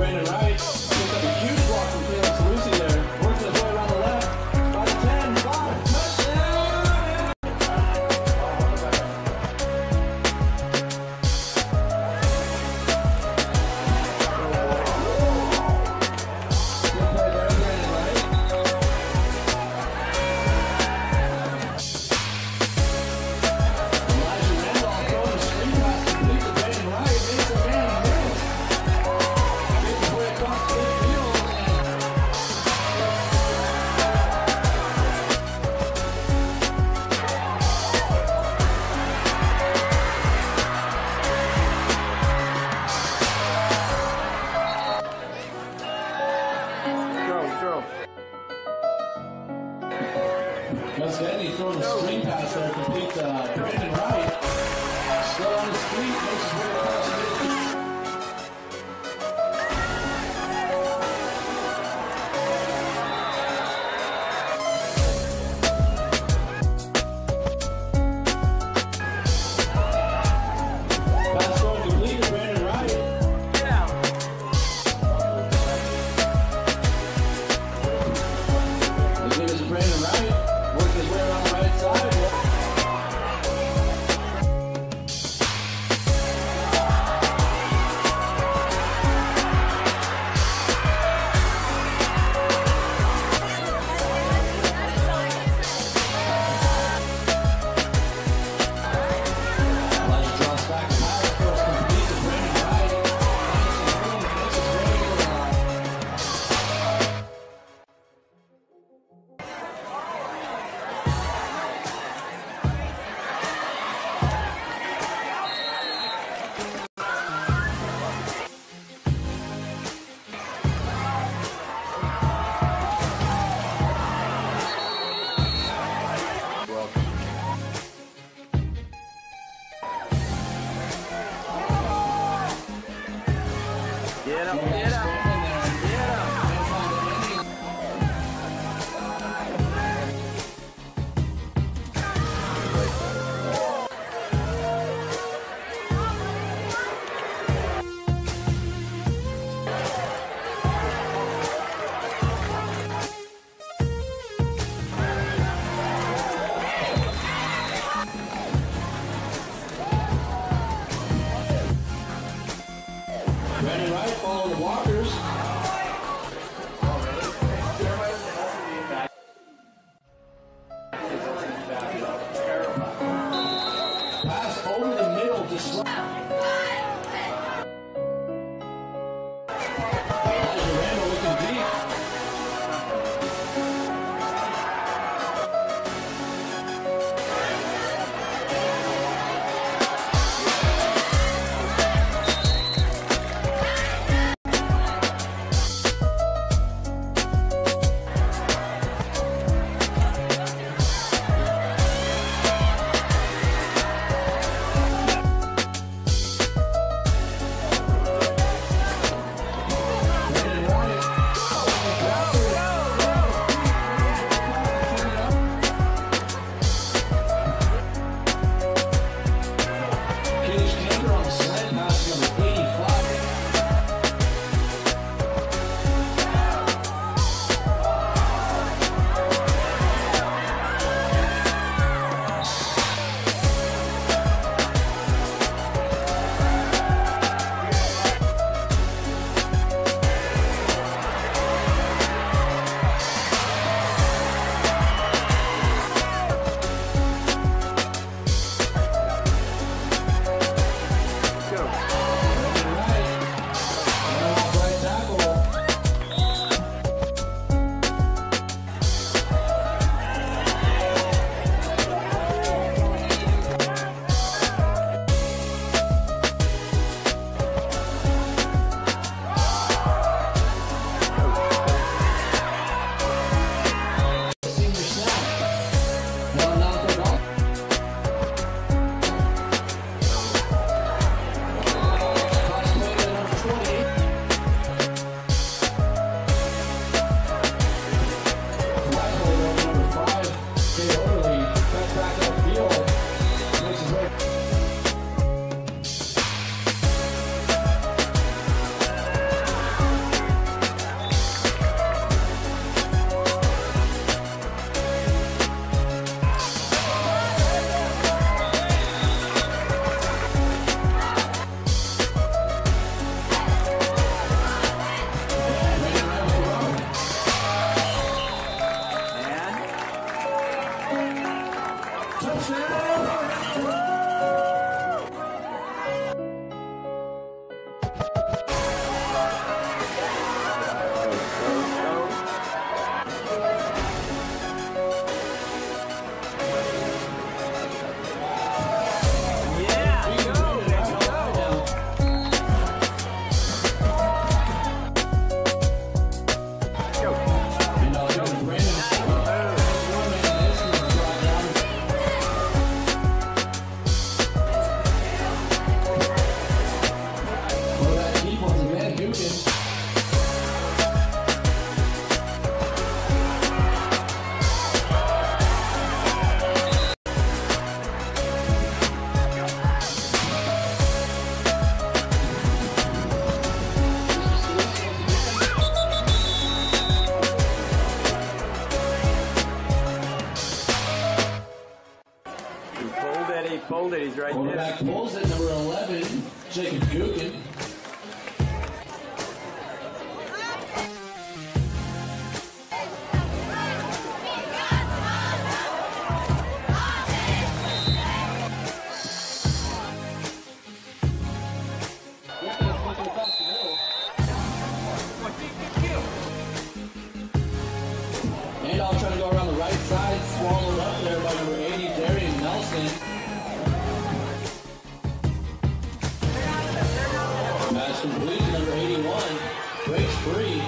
Brandon Rock. Once again, he's throwing a screen pass there, complete uh, Brandon Wright. Still on his feet, makes his way He's right there. Quarterback pulls it, number 11, Jacob Gookin. Complete number 81, breaks free.